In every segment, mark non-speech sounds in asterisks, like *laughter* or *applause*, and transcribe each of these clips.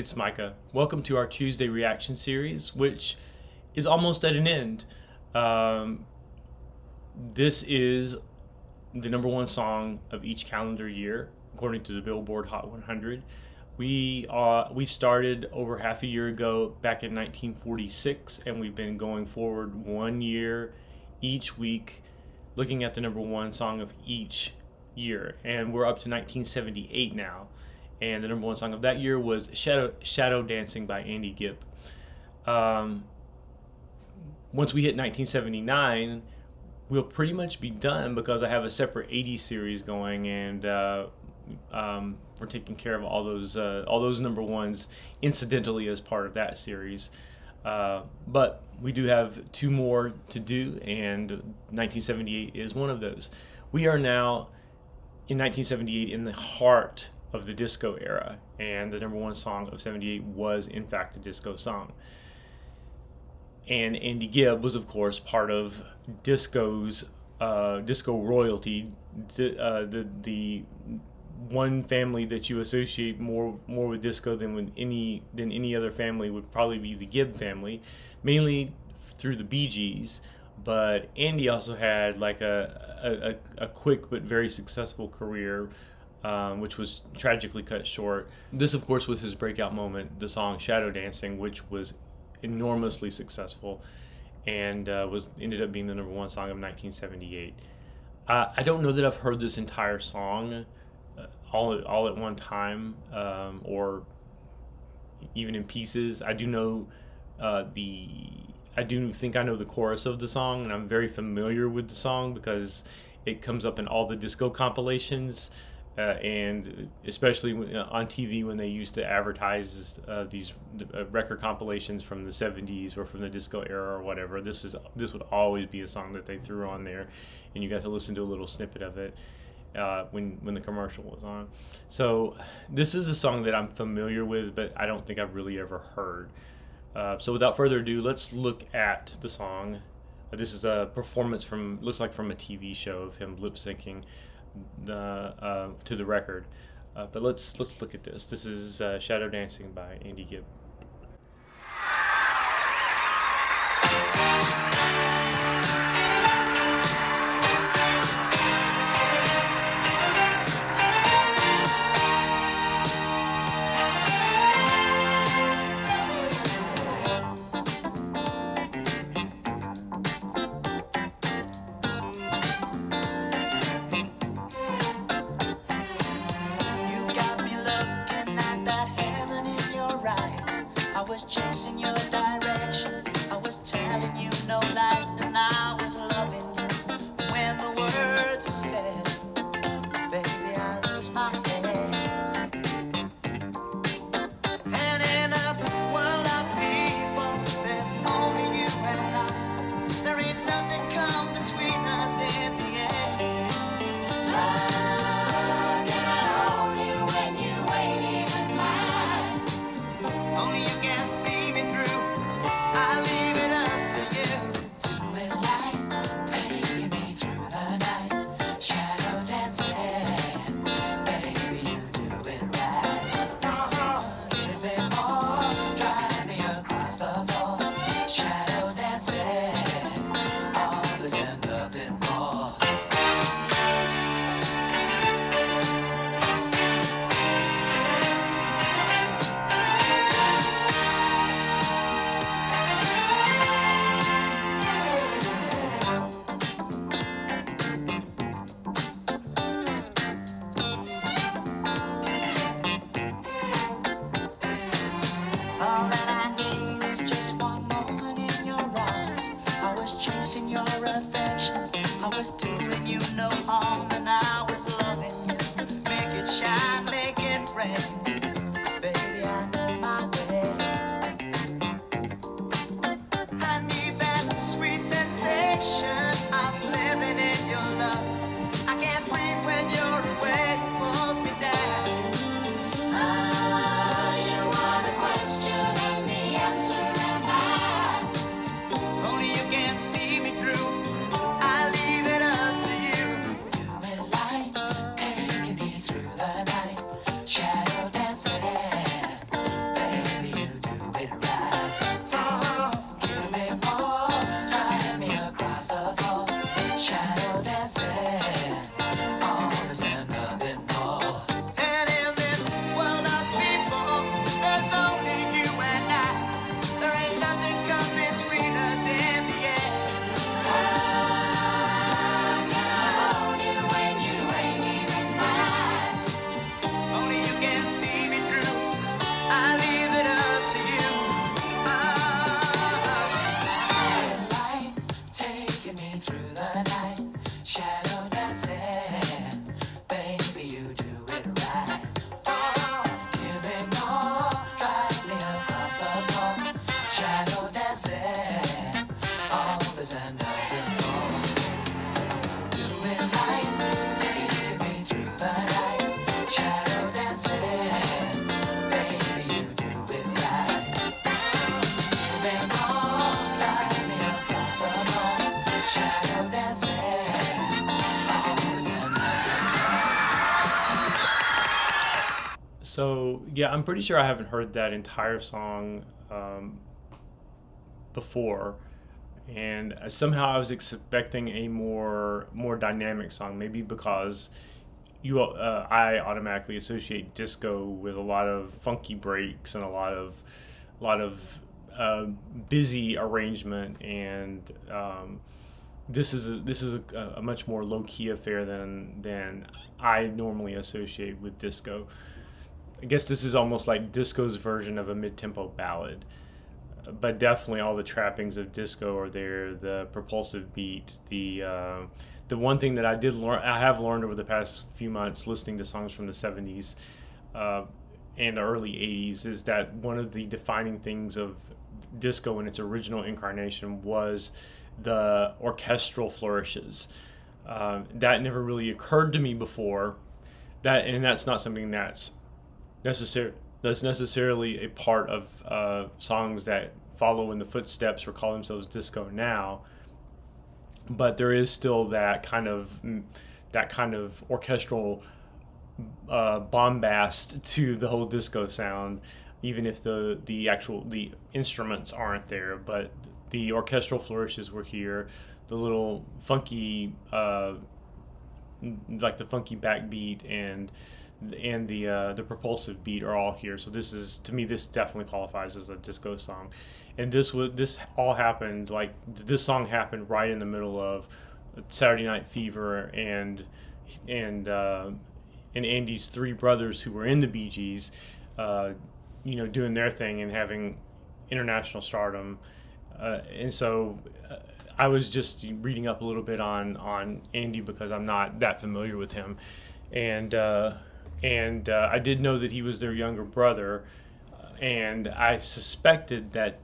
it's Micah. Welcome to our Tuesday reaction series, which is almost at an end. Um, this is the number one song of each calendar year, according to the Billboard Hot 100. We uh, we started over half a year ago, back in 1946, and we've been going forward one year each week, looking at the number one song of each year, and we're up to 1978 now and the number one song of that year was Shadow Shadow Dancing by Andy Gibb. Um, once we hit 1979, we'll pretty much be done because I have a separate 80s series going, and uh, um, we're taking care of all those uh, all those number ones incidentally as part of that series. Uh, but we do have two more to do, and 1978 is one of those. We are now in 1978 in the heart of the disco era, and the number one song of 78 was, in fact, a disco song. And Andy Gibb was, of course, part of disco's uh, disco royalty, the, uh, the the one family that you associate more more with disco than with any than any other family would probably be the Gibb family, mainly through the Bee Gees. But Andy also had like a a, a quick but very successful career um, which was tragically cut short. This, of course, was his breakout moment, the song Shadow Dancing, which was enormously successful and uh, was ended up being the number one song of 1978. Uh, I don't know that I've heard this entire song uh, all, all at one time um, or even in pieces. I do know uh, the I do think I know the chorus of the song, and I'm very familiar with the song because it comes up in all the disco compilations uh, and especially uh, on TV when they used to advertise uh, these uh, record compilations from the 70s or from the disco era or whatever. This is this would always be a song that they threw on there, and you got to listen to a little snippet of it uh, when when the commercial was on. So this is a song that I'm familiar with, but I don't think I've really ever heard. Uh, so without further ado, let's look at the song. This is a performance from looks like from a TV show of him lip syncing the uh, to the record. Uh, but let's let's look at this. This is uh, Shadow Dancing by Andy Gibb. So yeah, I'm pretty sure I haven't heard that entire song um, before, and somehow I was expecting a more more dynamic song. Maybe because you uh, I automatically associate disco with a lot of funky breaks and a lot of a lot of uh, busy arrangement and. Um, this is a, this is a, a much more low key affair than than I normally associate with disco. I guess this is almost like disco's version of a mid tempo ballad, but definitely all the trappings of disco are there. The propulsive beat, the uh, the one thing that I did learn, I have learned over the past few months listening to songs from the '70s uh, and early '80s is that one of the defining things of disco in its original incarnation was the orchestral flourishes. Uh, that never really occurred to me before. That and that's not something that's necessary. That's necessarily a part of uh, songs that follow in the footsteps or call themselves disco now. But there is still that kind of that kind of orchestral uh, bombast to the whole disco sound, even if the the actual the instruments aren't there. But the orchestral flourishes were here, the little funky, uh, like the funky backbeat and and the uh, the propulsive beat are all here. So this is to me this definitely qualifies as a disco song, and this was this all happened like this song happened right in the middle of Saturday Night Fever and and uh, and Andy's three brothers who were in the Bee Gees, uh, you know, doing their thing and having international stardom. Uh, and so uh, I was just reading up a little bit on on Andy because I'm not that familiar with him, and uh, and uh, I did know that he was their younger brother, and I suspected that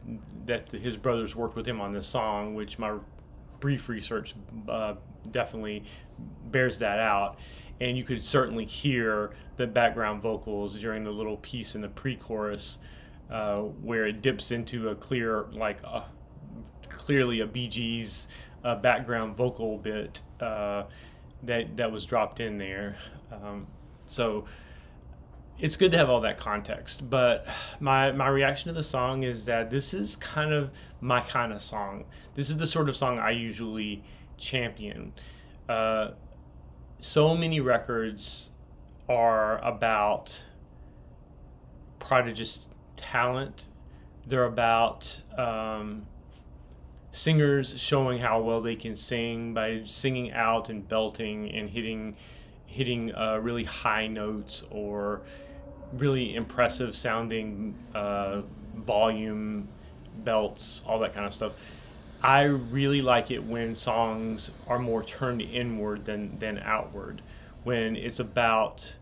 that his brothers worked with him on this song, which my brief research uh, definitely bears that out. And you could certainly hear the background vocals during the little piece in the pre-chorus, uh, where it dips into a clear like a clearly a Bee Gees uh, background vocal bit uh, that that was dropped in there. Um, so it's good to have all that context. But my my reaction to the song is that this is kind of my kind of song. This is the sort of song I usually champion. Uh, so many records are about prodigious talent. They're about um, singers showing how well they can sing by singing out and belting and hitting hitting uh, really high notes or really impressive sounding uh, volume belts all that kind of stuff. I really like it when songs are more turned inward than than outward. When it's about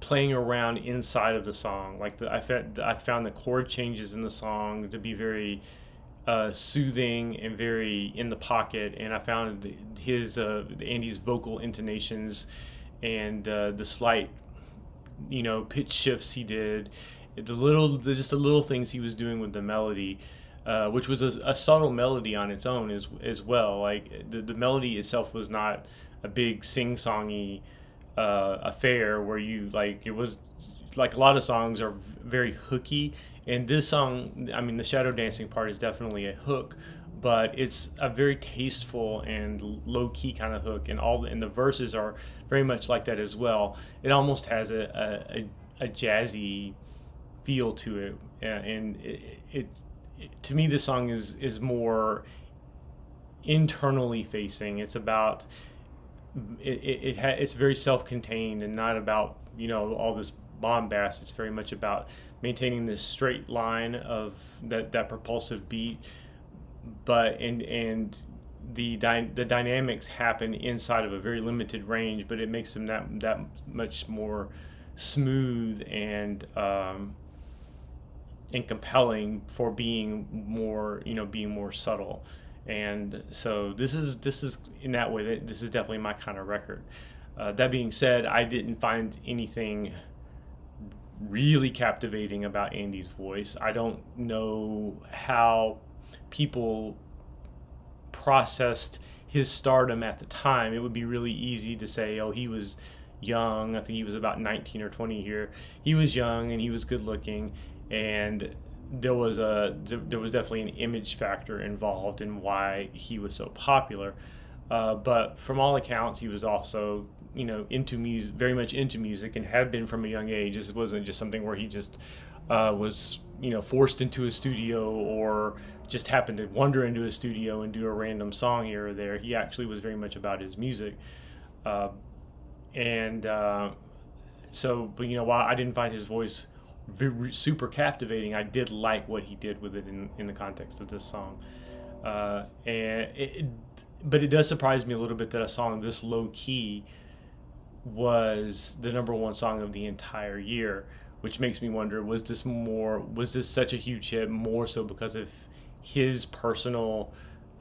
playing around inside of the song like the, I, found, I found the chord changes in the song to be very uh, soothing and very in the pocket. And I found his uh, Andy's vocal intonations and uh, the slight, you know, pitch shifts he did, the little, the, just the little things he was doing with the melody. Uh, which was a, a, subtle melody on its own as as well. Like the, the melody itself was not a big sing songy uh, affair where you like it was like a lot of songs are very hooky and this song i mean the shadow dancing part is definitely a hook but it's a very tasteful and low key kind of hook and all the, and the verses are very much like that as well. It almost has a, a, a jazzy feel to it and it, it's it, to me this song is is more internally facing. It's about it, it, it ha- it's very self-contained and not about you know all this bombast. It's very much about maintaining this straight line of that, that propulsive beat, but and and the dy- the dynamics happen inside of a very limited range, but it makes them that that much more smooth and um, and compelling for being more you know being more subtle. And so this is this is in that way this is definitely my kind of record. Uh, that being said, I didn't find anything really captivating about Andy's voice. I don't know how people processed his stardom at the time. It would be really easy to say, oh, he was young. I think he was about 19 or 20 here. He was young and he was good looking, and there was a there was definitely an image factor involved in why he was so popular. Uh, but from all accounts, he was also you know into music, very much into music, and had been from a young age. This wasn't just something where he just uh, was you know forced into a studio or just happened to wander into a studio and do a random song here or there. He actually was very much about his music, uh, and uh, so but you know while I didn't find his voice very, super captivating, I did like what he did with it in in the context of this song, uh, and it, but it does surprise me a little bit that a song this low key was the number one song of the entire year which makes me wonder was this more was this such a huge hit more so because of his personal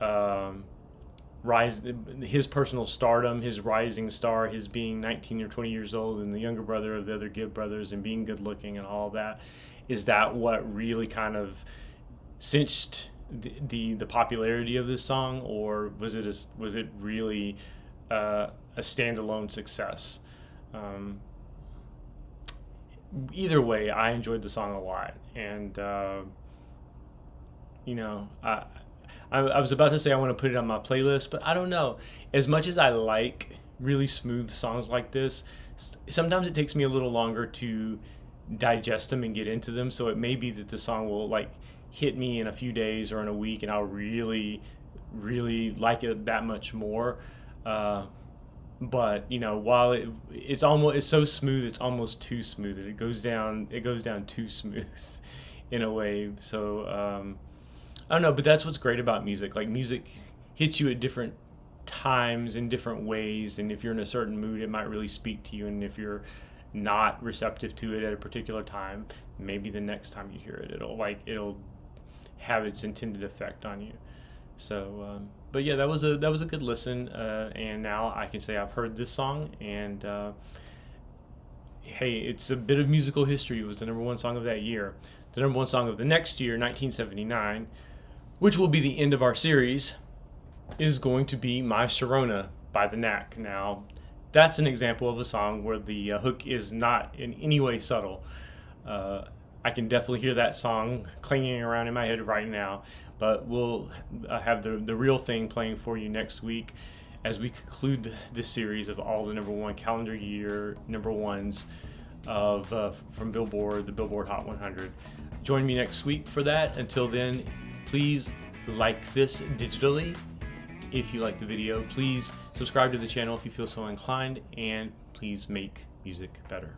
um, rise his personal stardom his rising star his being 19 or 20 years old and the younger brother of the other Gibb brothers and being good looking and all that is that what really kind of cinched the the, the popularity of this song? Or was it a, was it really uh, a standalone success um, either way, I enjoyed the song a lot, and uh, you know, I, I, I was about to say I want to put it on my playlist, but I don't know. As much as I like really smooth songs like this, sometimes it takes me a little longer to digest them and get into them. So it may be that the song will like hit me in a few days or in a week, and I'll really, really like it that much more. Uh, but you know while it, it's almost it's so smooth it's almost too smooth. It goes down it goes down too smooth *laughs* in a way. So um, i don't know but that's what's great about music. Like music hits you at different times in different ways and if you're in a certain mood it might really speak to you and if you're not receptive to it at a particular time maybe the next time you hear it it'll like it'll have its intended effect on you so, um, but yeah, that was a that was a good listen, uh, and now I can say I've heard this song, and uh, hey, it's a bit of musical history. It was the number one song of that year. The number one song of the next year, 1979, which will be the end of our series, is going to be "My Sharona" by the Knack. Now, that's an example of a song where the uh, hook is not in any way subtle. I can definitely hear that song clinging around in my head right now. But we'll uh, have the, the real thing playing for you next week as we conclude this series of all the number one calendar year number ones of uh, from Billboard, the Billboard Hot 100. Join me next week for that. Until then, please like this digitally if you like the video. Please subscribe to the channel if you feel so inclined, and please make music better.